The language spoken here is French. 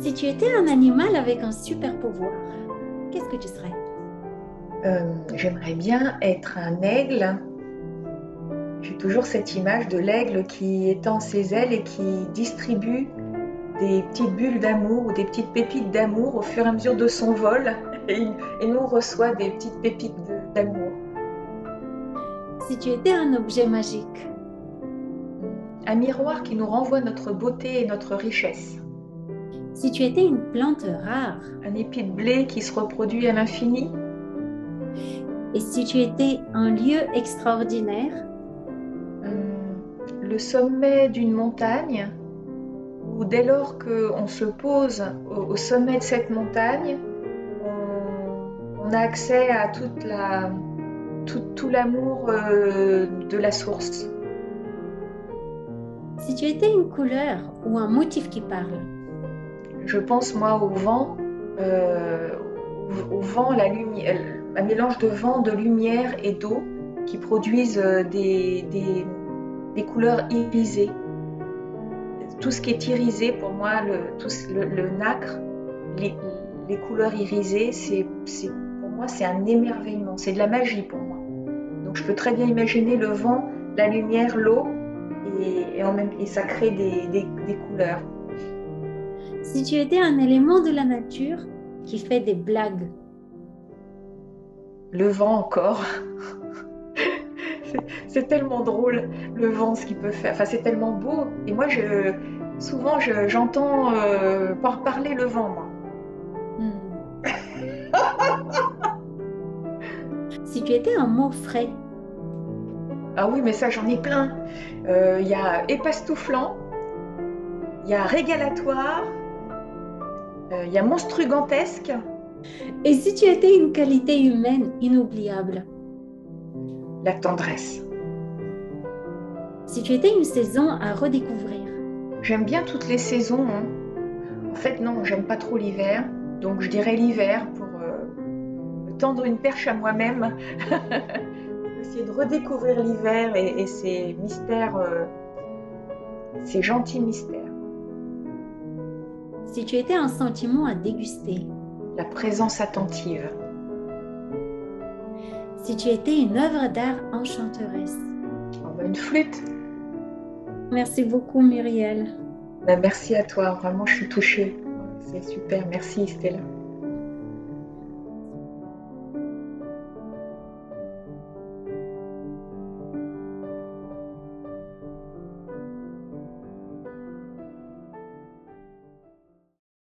Si tu étais un animal avec un super pouvoir, qu'est-ce que tu serais Euh, J'aimerais bien être un aigle. J'ai toujours cette image de l'aigle qui étend ses ailes et qui distribue des petites bulles d'amour ou des petites pépites d'amour au fur et à mesure de son vol. Et, et nous, on reçoit des petites pépites d'amour. Si tu étais un objet magique, Un miroir qui nous renvoie notre beauté et notre richesse. Si tu étais une plante rare, Un épi de blé qui se reproduit à l'infini. et si tu étais un lieu extraordinaire, Euh, le sommet d'une montagne, où dès lors qu'on se pose au, au sommet de cette montagne, on, on a accès à toute la, tout, tout l'amour euh, de la source. si tu étais une couleur ou un motif qui parle, Je pense moi au vent, euh, au, vent, la lumière, un mélange de vent, de lumière et d'eau qui produisent euh, des, des- couleurs irisées. Tout ce qui est irisé, pour moi, le, nacre, les, les couleurs irisées, c'est, pour moi, c'est un émerveillement, c'est de la magie pour moi. Donc je peux très bien imaginer le vent, la lumière, l'eau, et, et en même, et ça crée des- des couleurs. Si tu étais un élément de la nature qui fait des blagues, Le vent encore. C'est- tellement drôle, le vent, ce qu'il peut faire. Enfin, c'est tellement beau. Et moi, je, souvent, je- j'entends euh, par parler le vent, moi. Hmm. si tu étais un mot frais, Ah oui, mais ça, j'en ai plein. Euh, Il y a époustouflant, il y a régalatoire, il y a monstrugantesque. et si tu étais une qualité humaine inoubliable, La tendresse. si tu étais une saison à redécouvrir, J'aime bien toutes les saisons. hein. En fait, non, j'aime pas trop l'hiver. Donc, je dirais l'hiver pour euh, me tendre une perche à moi-même. Essayer de redécouvrir l'hiver et, et ses mystères, euh, ses gentils mystères. Si tu étais un sentiment à déguster, La présence attentive. si tu étais une œuvre d'art enchanteresse. Oh, une flûte. Merci beaucoup Muriel. Bah, merci à toi. Vraiment, je suis touchée. C'est super. Merci, Stella.